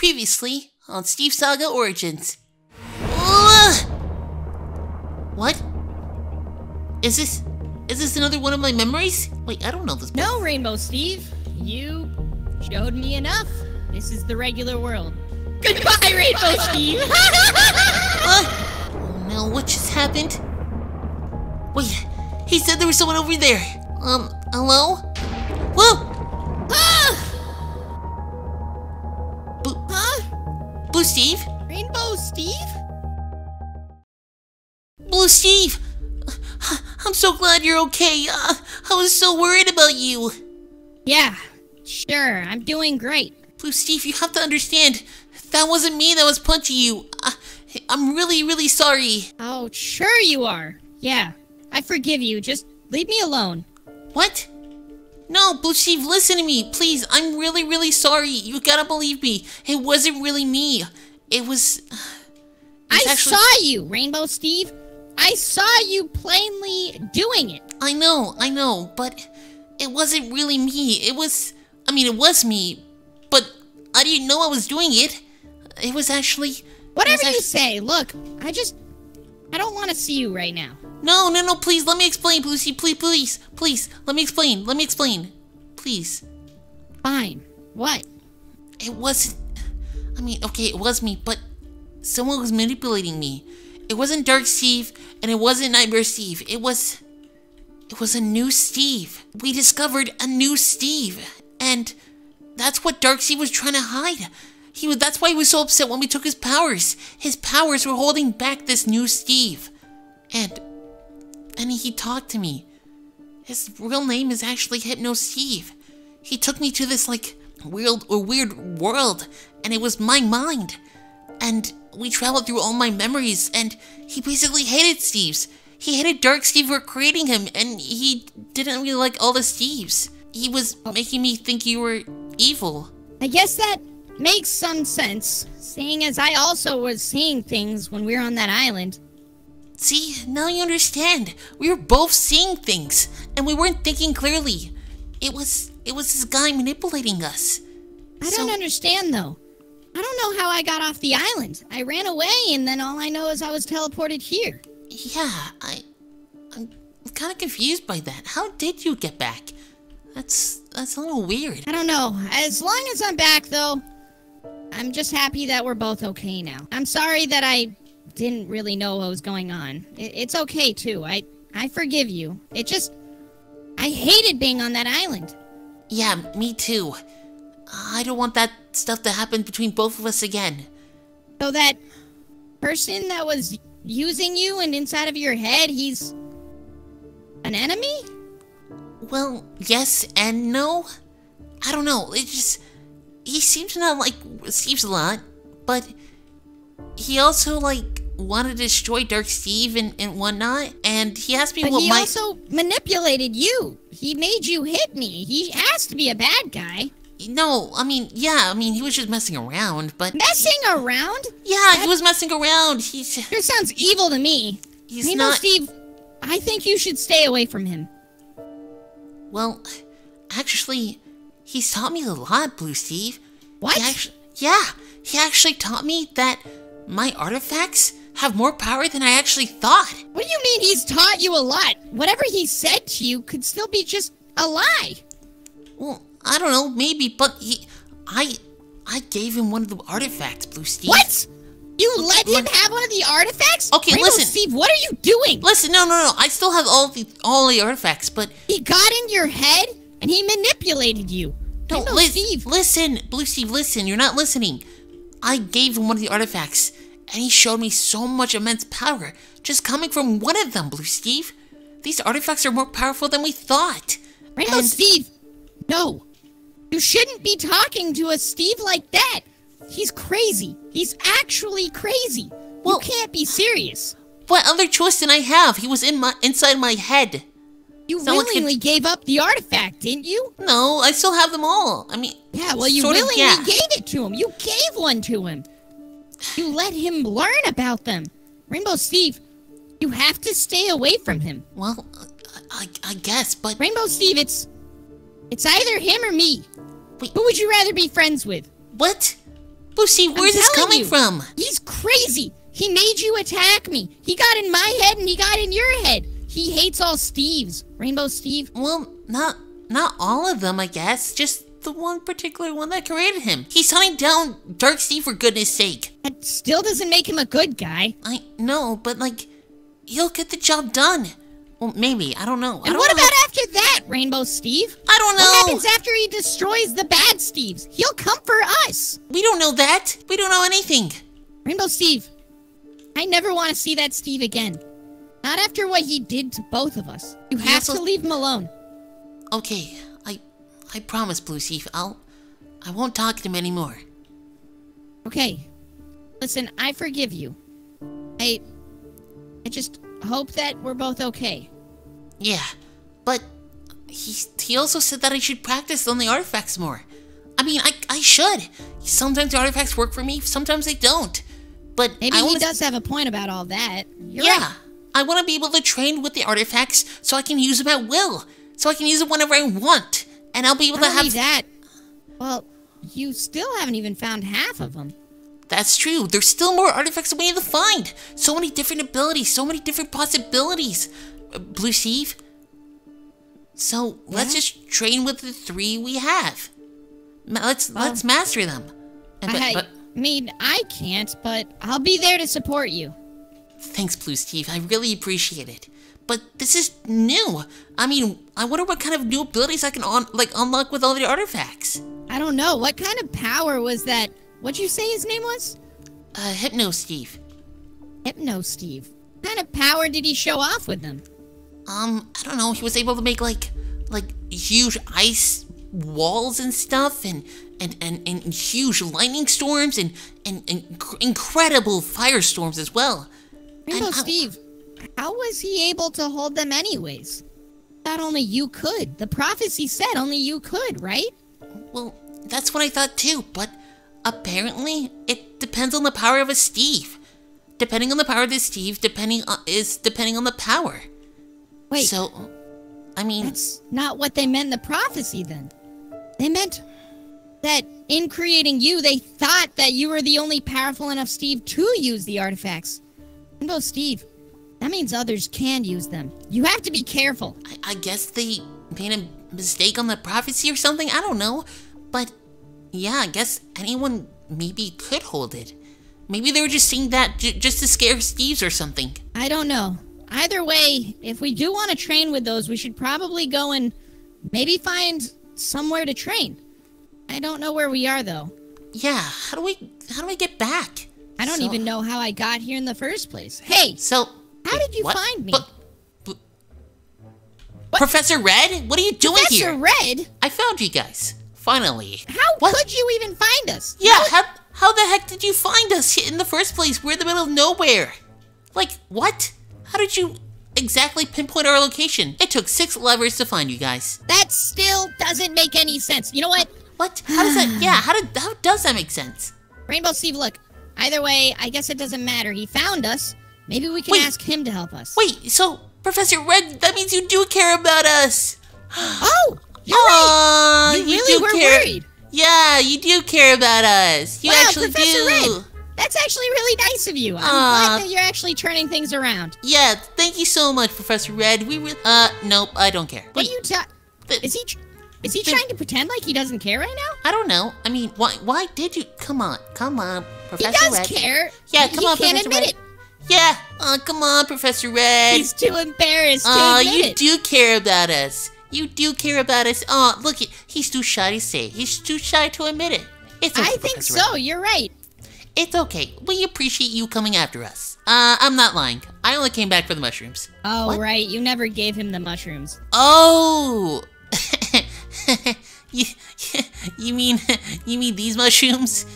Previously on Steve Saga Origins. Ugh! What? Is this is this another one of my memories? Wait, I don't know this. No, Rainbow Steve. You showed me enough. This is the regular world. Goodbye, Rainbow Steve. Uh, oh no, what just happened? Wait, he said there was someone over there. Um, hello? Whoa! Blue Steve? Rainbow Steve? Blue Steve! I'm so glad you're okay. Uh, I was so worried about you. Yeah, sure. I'm doing great. Blue Steve, you have to understand. That wasn't me that was punching you. Uh, I'm really, really sorry. Oh, sure you are. Yeah, I forgive you. Just leave me alone. What? No, Blue Steve, listen to me. Please, I'm really, really sorry. You gotta believe me. It wasn't really me. It was. it was I actually- saw you, Rainbow Steve. I saw you plainly doing it. I know, I know, but it wasn't really me. It was. I mean, it was me, but I didn't know I was doing it. It was actually. Whatever was you say. Look, I just. I don't want to see you right now. No, no, no, please, let me explain, Steve. Please, please, please, let me explain. Let me explain. Please. Fine. What? It wasn't. I mean, okay, it was me, but someone was manipulating me. It wasn't Dark Steve, and it wasn't Nightmare Steve. It was. It was a new Steve. We discovered a new Steve, and that's what Dark Steve was trying to hide. He was. That's why he was so upset when we took his powers. His powers were holding back this new Steve, and and he talked to me. His real name is actually Hypno Steve. He took me to this like weird weird world, and it was my mind. And we traveled through all my memories, and he basically hated Steve's. He hated Dark Steve for creating him, and he didn't really like all the Steves. He was making me think you were evil. I guess that makes some sense, seeing as I also was seeing things when we were on that island. See, now you understand. We were both seeing things, and we weren't thinking clearly. It was it was this guy manipulating us. I So- don't understand though. I don't know how I got off the island. I ran away and then all I know is I was teleported here. Yeah, I I'm kind of confused by that. How did you get back? That's that's a little weird. I don't know. As long as I'm back though, I'm just happy that we're both okay now. I'm sorry that I didn't really know what was going on. I- It's okay too. I I forgive you. It just I hated being on that island. Yeah, me too. I don't want that stuff to happen between both of us again. So that person that was using you and inside of your head, he's an enemy? Well, yes and no. I don't know. It just he seems to not like Steve's a lot, but he also like wanted to destroy Dark Steve and, and whatnot. And he asked me But what he my also manipulated you. He made you hit me. He has to be a bad guy. no. I mean, yeah. I mean, he was just messing around, but Messing around? yeah, he was messing around. He's Sure sounds evil to me. he's Rainbow not. Steve, I think you should stay away from him. Well, actually, he's taught me a lot, Blue Steve. What? He actu- yeah, he actually taught me that my artifacts have more power than I actually thought. What do you mean he's taught you a lot? Whatever he said to you could still be just a lie. Well, I don't know, maybe, but he, I, I gave him one of the artifacts, Blue Steve. What? You let him have one of the artifacts? Okay, Rainbow listen. Steve, what are you doing? Listen, no, no, no. I still have all the all the artifacts, but He got in your head and he manipulated you. no, Rainbow lis- Steve. listen, Blue Steve, listen. You're not listening. I gave him one of the artifacts, and he showed me so much immense power just coming from one of them, Blue Steve. These artifacts are more powerful than we thought. Rainbow And- Steve, no. You shouldn't be talking to a Steve like that. He's crazy. He's actually crazy. Well- you can't be serious. What other choice did I have? He was in my inside my head. You Someone could- willingly gave up the artifact, didn't you? No, I still have them all. I mean, Yeah, well, you sort of, willingly yeah. gave it to him. You gave one to him. You let him learn about them. Rainbow Steve, you have to stay away from him. Well, I, I guess, but Rainbow Steve, it's it's either him or me. Wait. Who would you rather be friends with? what? Steve, where's this coming you. from? He's crazy. He made you attack me. He got in my head and he got in your head. He hates all Steves. Rainbow Steve. Well, not not all of them, I guess. Just the one particular one that created him. He's hunting down Dark Steve for goodness sake. That still doesn't make him a good guy. I know, but like, he'll get the job done. Well, maybe. I don't know. I And don't what know. about after that, Rainbow Steve? I don't know. What happens after he destroys the bad Steves? He'll come for us. We don't know that. We don't know anything. Rainbow Steve, I never want to see that Steve again. Not after what he did to both of us. You have to leave him alone. Okay, I promise, Blue Steve. I'll I won't talk to him anymore. Okay. Listen, I forgive you. I I just hope that we're both okay. Yeah, but he he also said that I should practice on the artifacts more. I mean, I I should. Sometimes the artifacts work for me, sometimes they don't. But Maybe I he does have a point about all that. You're yeah, right. I want to be able to train with the artifacts so I can use them at will, so I can use them whenever I want, and I'll be able Not to have. that, well, you still haven't even found half of them. That's true. There's still more artifacts we need to find. So many different abilities, so many different possibilities. Uh, Blue Steve. So let's just train with the three we have. Let's let's master them. And, but, I but mean, I can't, but I'll be there to support you. thanks, Blue Steve. I really appreciate it. But this is new. I mean, I wonder what kind of new abilities I can on like unlock with all the artifacts. I don't know. What kind of power was that? What'd you say his name was? Uh, Hypno Steve. Hypno Steve. What kind of power did he show off with them? Um, I don't know. He was able to make like like huge ice walls and stuff, and and and, and huge lightning storms, and and, and inc- incredible firestorms as well. Rainbow And I- Steve, how was he able to hold them anyways? Not only you could. The prophecy said only you could, right? Well, that's what I thought too. But apparently, it depends on the power of a Steve. Depending on the power of this Steve, depending on is depending on the power. Wait, So, I mean, that's not what they meant in the prophecy then. They meant that in creating you, they thought that you were the only powerful enough Steve to use the artifacts. Rainbow Steve, that means others can use them. You have to be careful. I, I guess they made a mistake on the prophecy or something. I don't know. But yeah, I guess anyone maybe could hold it. Maybe they were just saying that j- just to scare Steves or something. I don't know. Either way, if we do want to train with those, we should probably go and maybe find somewhere to train. I don't know where we are though. Yeah, how do we how do we get back? I don't So- even know how I got here in the first place. Hey, So How did you what? find me? But- but- Professor Red, what are you doing Professor here? Red, I found you guys. Finally. how What? could you even find us? Yeah, how, how the heck did you find us in the first place? We're in the middle of nowhere. Like, what? How did you exactly pinpoint our location? It took six levers to find you guys. That still doesn't make any sense. You know what? What? How does that? Yeah, how did? How does that make sense? Rainbow Steve, look. Either way, I guess it doesn't matter. He found us. Maybe we can Wait. ask him to help us. Wait, so Professor Red, that means you do care about us. Oh, you're right. You you really do were care. worried. Yeah, you do care about us. You wow, actually Professor do. Red. That's actually really nice of you. I'm Aw. glad that you're actually turning things around. Yeah, thank you so much, Professor Red. We re- uh, nope, I don't care. What Wait, are you ta- Is he tr- is he trying to pretend like he doesn't care right now? I don't know. I mean, why? Why did you? Come on, come on, Professor Red. He does Red. care. Yeah, come he on, can't Professor admit Red. it. Yeah, uh, come on, Professor Red. He's too embarrassed to admit you it. do care about us. You do care about us. Oh, look, he's too shy to say. it. He's too shy to admit it. It's okay, I think Professor so. Red. You're right. It's okay. We appreciate you coming after us. Uh, I'm not lying. I only came back for the mushrooms. Oh, What? right. You never gave him the mushrooms. Oh. you, you mean you mean these mushrooms?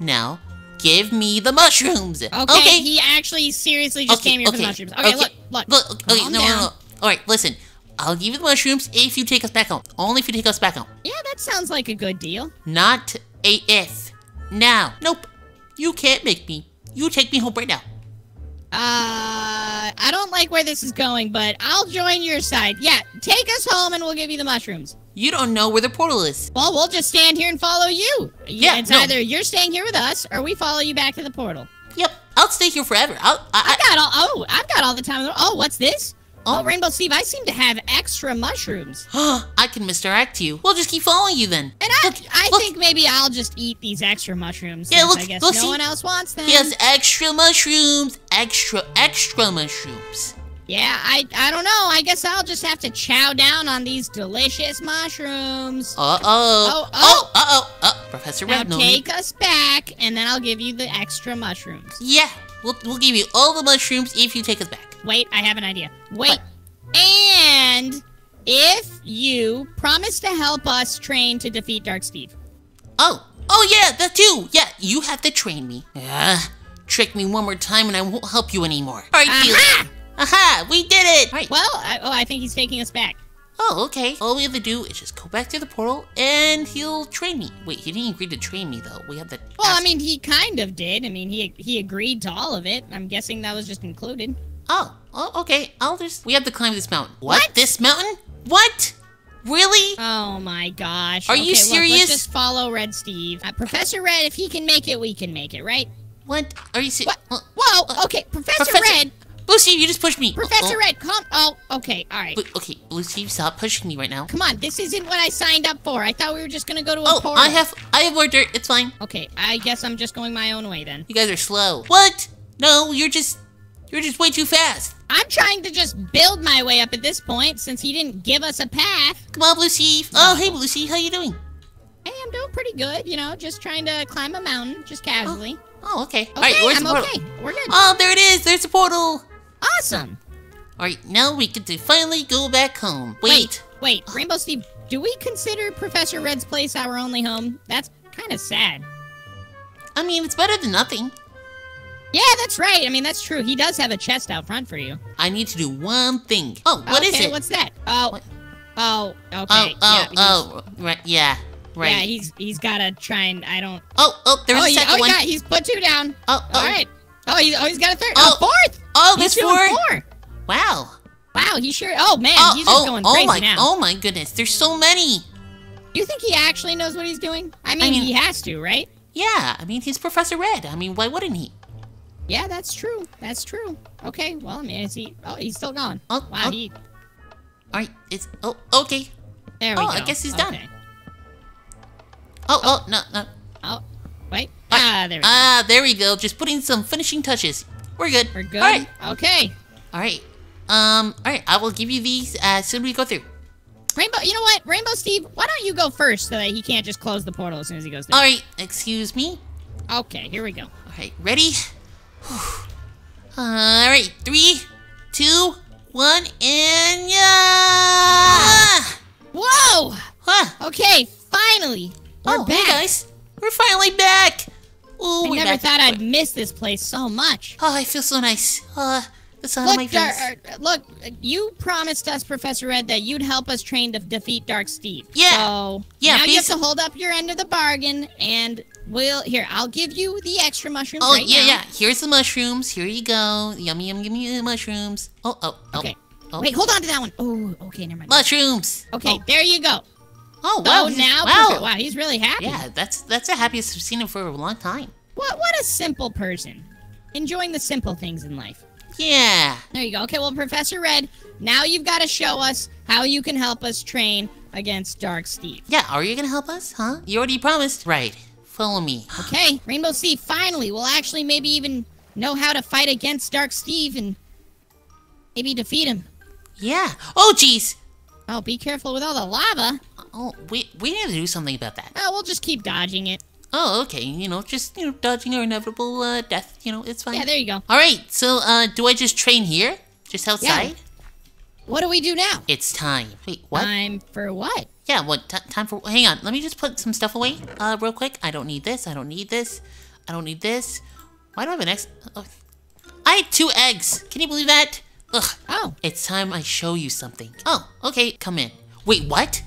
now, give me the mushrooms. Okay, okay. he actually seriously just came here for the mushrooms. Okay, look, look. look okay, no, no, no. All right, listen. I'll give you the mushrooms if you take us back home. Only if you take us back home. Yeah, that sounds like a good deal. Not a if. Now. Nope. You can't make me. You take me home right now. Uh, I don't like where this is going, but I'll join your side. Yeah, take us home and we'll give you the mushrooms. You don't know where the portal is. Well, we'll just stand here and follow you. Yeah, it's no. either you're staying here with us, or we follow you back to the portal. Yep, I'll stay here forever. I'll, I, I got all. Oh, I've got all the time. Oh, what's this? Oh. Rainbow Steve, I seem to have extra mushrooms. I, I can misdirect you. We'll just keep following you then. And I, Look, I look, think maybe I'll just eat these extra mushrooms. Yeah, look- I guess look, no see? one else wants them. he has extra mushrooms. Extra, extra mushrooms. Yeah, I, I don't know. I guess I'll just have to chow down on these delicious mushrooms. Uh oh. Oh, Oh, oh. uh oh. Professor now Red, no. take us back, and then I'll give you the extra mushrooms. Yeah, we'll, we'll give you all the mushrooms if you take us back. Wait, I have an idea. Wait. What? And if you promise to help us train to defeat Dark Steve. Oh, oh yeah, that too. Yeah, you have to train me. Ah, trick me one more time and I won't help you anymore. All right, Felix. Aha! Aha, we did it. All right. Well, I, oh, I think he's taking us back. Oh, okay. All we have to do is just go back to the portal and he'll train me. Wait, he didn't agree to train me though. We have to. Well, I ask- mean, he kind of did. I mean, he he agreed to all of it. I'm guessing that was just included. Oh, oh, okay. I'll just. We have to climb this mountain. What? What? This mountain? What? Really? Oh my gosh. Are you Okay, look, serious? let's just follow Red Steve. Uh, Professor Red, if he can make it, we can make it, right? What? Are you serious? Whoa, okay, Professor, Professor- Red. Blue Steve, you just pushed me. Professor oh, Red, calm. Oh, okay, all right. Blue- okay, Blue Steve, stop pushing me right now. Come on, this isn't what I signed up for. I thought we were just gonna go to a Oh, portal. I have, I have more dirt. It's fine. Okay, I guess I'm just going my own way then. You guys are slow. What? No, you're just, you're just way too fast. I'm trying to just build my way up at this point since he didn't give us a path. Come on, Blue Steve. Oh, hey, Blue Steve, how you doing? Hey, I'm doing pretty good, you know, just trying to climb a mountain, just casually. Oh, oh okay. Okay, All right, where's I'm the portal? okay. We're good. Oh, there it is. There's the portal. awesome. All right, now we get to finally go back home. Wait. wait, wait, Rainbow Steve, do we consider Professor Red's place our only home? That's kind of sad. I mean, it's better than nothing. Yeah, that's right. I mean, that's true. He does have a chest out front for you. I need to do one thing. Oh, what is okay, it? What's that? Oh, What? oh, okay. oh, oh yeah, oh, he's- oh, right, yeah, right. Yeah, he's he's gotta try and I don't. oh, oh, there's oh, a he, second oh, one. yeah, he's put two down. Oh, oh. All right. Oh, he, oh, he's got a third. Oh. Oh, fourth. Oh, he's there's doing four. four. Wow. Wow, he sure. Oh man, Oh, he's just oh, going oh crazy my, now. oh my goodness. There's so many. Do you think he actually knows what he's doing? I mean, mean- he has to, right? Yeah, I mean, he's Professor Red. I mean, why wouldn't he? Yeah, that's true. That's true. Okay, well, I mean, is he? Oh, he's still gone. Oh, wow, oh. he. All right, it's oh, okay. There we Oh, go. I guess he's done. Okay. Oh, oh, no, no. Oh, wait. Ah, there we go. Ah, there we go. Just putting some finishing touches. We're good. We're good. All right, Okay. all right. Um, all right. I will give you these as soon as we go through. Rainbow, you know what? Rainbow Steve, why don't you go first so that he can't just close the portal as soon as he goes through? All right. Excuse me. Okay, here we go. All right. Ready? All right. Three, two, one, and yeah. Whoa! Huh. Okay, finally, we're oh, back. hey guys. We're finally back. Ooh, I never back. thought I'd miss this place so much. Oh, I feel so nice. Uh, the sun on my Look, face. Dar- look, you promised us, Professor Red, that you'd help us train to defeat Dark Steve. Yeah. So Yeah, now you have to hold up your end of the bargain, and we'll here. I'll give you the extra mushrooms Oh right yeah, now. yeah. Here's the mushrooms. Here you go. Yummy, yum, yummy mushrooms. Oh, oh, oh. Okay. Oh. Wait, hold on to that one. Oh, okay, never mind. Mushrooms. Okay, Oh, there you go. oh wow. He's- now, wow. wow, he's really happy. Yeah, that's that's the happiest I've seen him for a long time. What what a simple person. Enjoying the simple things in life. Yeah. There you go. Okay, well, Professor Red, now you've got to show us how you can help us train against Dark Steve. Yeah. Are you gonna help us? Huh? You already promised. Right. Follow me. Okay, Rainbow Steve, finally, we'll actually maybe even know how to fight against Dark Steve and maybe defeat him. Yeah. Oh, jeez. Oh, be careful with all the lava. Oh, we we need to do something about that. Oh, we'll just keep dodging it. Oh, okay. You know, just you know, dodging our inevitable uh, death. You know, it's fine. Yeah, there you go. All right. So, uh, do I just train here, just outside? What do we do now? It's time. Wait, what? Time for what? Yeah, what t- time for? Hang on, let me just put some stuff away, uh, real quick. I don't need this. I don't need this. I don't need this. Why do I have an X? Oh. I had two eggs. Can you believe that? Ugh. Oh, It's time I show you something. Oh, okay. Come in. Wait, what?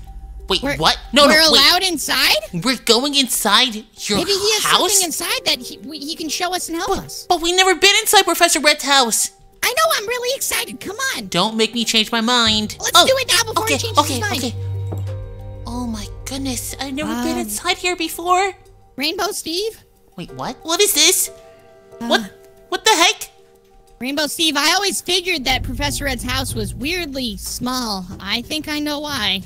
Wait, we're, what? No, we're no, wait. allowed inside? We're going inside your Maybe he has house. something inside that he, we, he can show us and help us. but we never been inside Professor Red's house. I know, I'm really excited. Come on. Don't make me change my mind. Let's Oh, do it now before okay, he changes okay, his mind. Okay. Oh my goodness. I've never been Um, inside here before. Rainbow Steve? Wait, what? What is this? Uh, what? What the heck? Rainbow Steve, I always figured that Professor Red's house was weirdly small. I think I know why.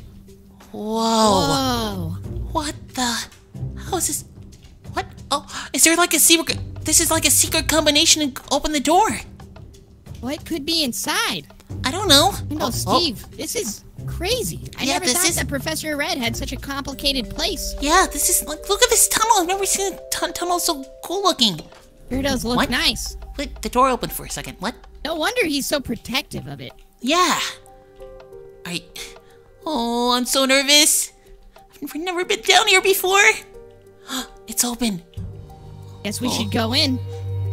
Whoa. Whoa. What the? How is this? What? Oh, is there like a secret? This is like a secret combination to open the door. What could be inside? I don't know. Rainbow Oh, oh, Steve, this is crazy. I Yeah, never this thought is- that Professor Red had such a complicated place. yeah, this is like, look at this tunnel. I've never seen a tunnel so cool looking. Sure does look What? nice. Wait, the door opened for a second. What? No wonder he's so protective of it. Yeah. I. Oh, I'm so nervous. I've never been down here before. It's open. Guess we Oh. should go in.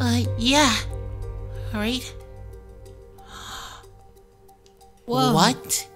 Uh, yeah. All right. Whoa. What